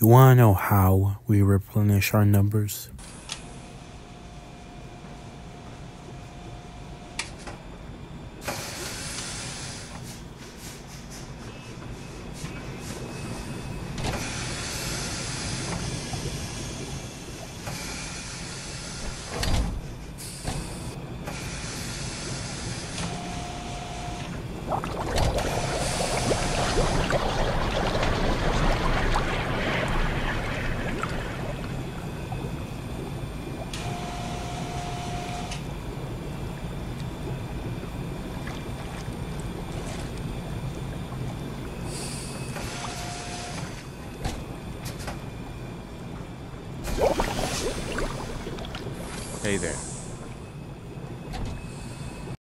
You want to know how we replenish our numbers? Hey there.